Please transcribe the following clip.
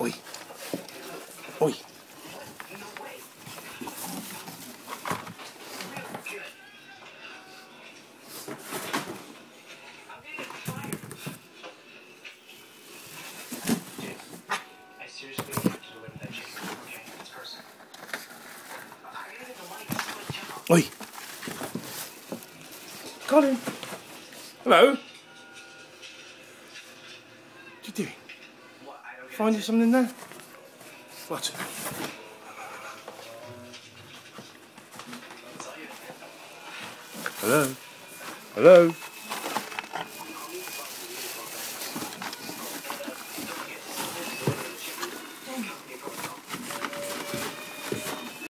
Oi. Oi. Oi. Colin. Hello. What you doing? Find you something there? What? Hello? Hello?